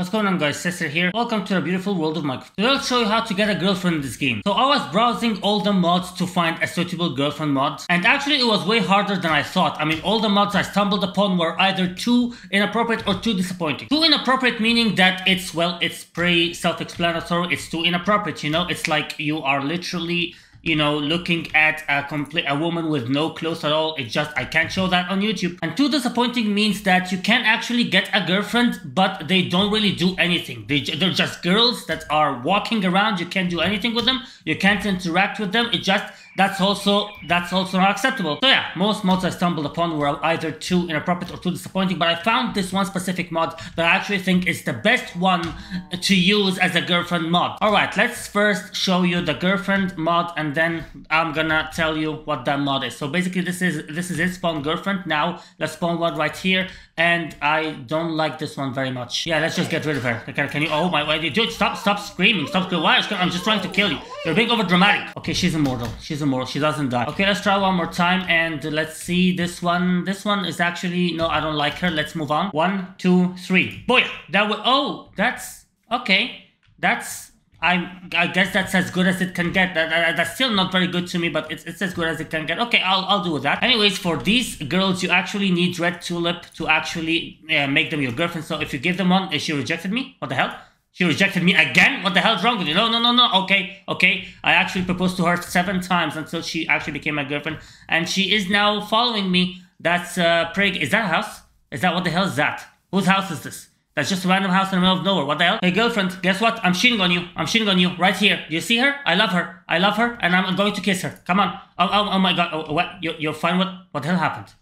What's going on guys, Aser here. Welcome to the beautiful world of Minecraft. Today I'll show you how to get a girlfriend in this game. So I was browsing all the mods to find a suitable girlfriend mod. And actually it was way harder than I thought. I mean all the mods I stumbled upon were either too inappropriate or too disappointing. Too inappropriate meaning that it's, well, it's pretty self-explanatory. It's too inappropriate, you know? It's like you are literally you know, looking at a complete a woman with no clothes at all. It's just I can't show that on YouTube. And too disappointing means that you can actually get a girlfriend, but they don't really do anything. They they're just girls that are walking around. You can't do anything with them. You can't interact with them. It just that's also that's also not acceptable. So yeah, most mods I stumbled upon were either too inappropriate or too disappointing, but I found this one specific mod that I actually think is the best one to use as a girlfriend mod. Alright, let's first show you the girlfriend mod and then I'm gonna tell you what that mod is. So basically this is this is it, spawn girlfriend. Now let's spawn one right here and I don't like this one very much. Yeah, let's just get rid of her. Can, can you, oh my, wait, dude, stop, stop screaming, stop screaming. Why? I'm just trying to kill you. You're being over dramatic. Okay, she's immortal. She's immortal. She doesn't die. Okay, let's try one more time and let's see this one. This one is actually, no, I don't like her. Let's move on. One, two, three. Boy, that would, oh, that's, okay. That's I I guess that's as good as it can get. That, that, that's still not very good to me, but it's, it's as good as it can get. Okay, I'll, I'll do that. Anyways, for these girls, you actually need Red Tulip to actually uh, make them your girlfriend. So if you give them one, she rejected me? What the hell? She rejected me again? What the hell's wrong with you? No, no, no, no. Okay, okay. I actually proposed to her seven times until she actually became my girlfriend. And she is now following me. That's uh, Prig. Is that a house? Is that what the hell is that? Whose house is this? That's just a random house in the middle of nowhere. What the hell? Hey, girlfriend, guess what? I'm cheating on you. I'm cheating on you right here. Do you see her? I love her. I love her, and I'm going to kiss her. Come on. Oh, oh, oh my god. Oh, what? You, you're fine? What? What the hell happened?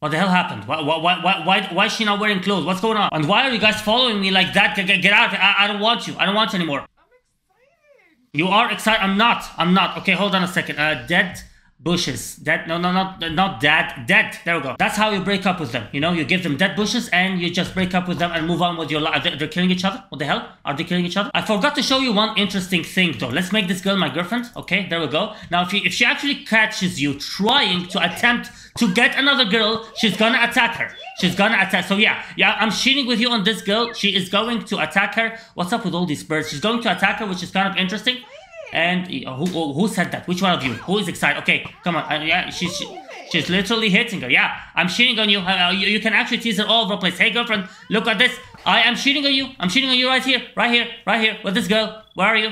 What the hell happened? Why, why, why, why, why is she not wearing clothes? What's going on? And why are you guys following me like that? Get, get out. I, I don't want you. I don't want you anymore. I'm excited. You are excited? I'm not. I'm not. Okay, hold on a second. Uh, dead bushes. Dead, no, no, not not dead, dead. There we go. That's how you break up with them. You know, you give them dead bushes and you just break up with them and move on with your life. They're, they're killing each other. What the hell? Are they killing each other? I forgot to show you one interesting thing though. Let's make this girl my girlfriend. Okay, there we go. Now, if, if she actually catches you trying to attempt to get another girl, she's gonna attack her. She's gonna attack. So yeah, yeah, I'm cheating with you on this girl. She is going to attack her. What's up with all these birds? She's going to attack her, which is kind of interesting. And who, who said that? Which one of you? Who is excited? Okay, come on. Uh, yeah, she's she, she's literally hitting her. Yeah, I'm cheating on you. Uh, you. You can actually tease her all over the place. Hey, girlfriend, look at this. I am cheating on you. I'm cheating on you right here, right here, right here with this girl. Where are you?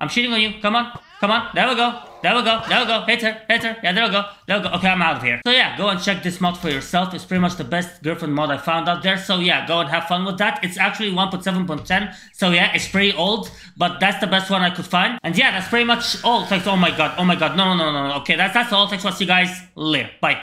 I'm cheating on you. Come on. Come on. There we go. There we go. There we go. Hit her. Hit her. Yeah, there we go. There we go. Okay, I'm out of here. So yeah, go and check this mod for yourself. It's pretty much the best girlfriend mod I found out there. So yeah, go and have fun with that. It's actually 1.7.10. So yeah, it's pretty old, but that's the best one I could find. And yeah, that's pretty much all. Thanks. Oh my god. Oh my god. No, no, no, no. Okay, that's, that's all. Thanks for watching, guys. Later. Bye.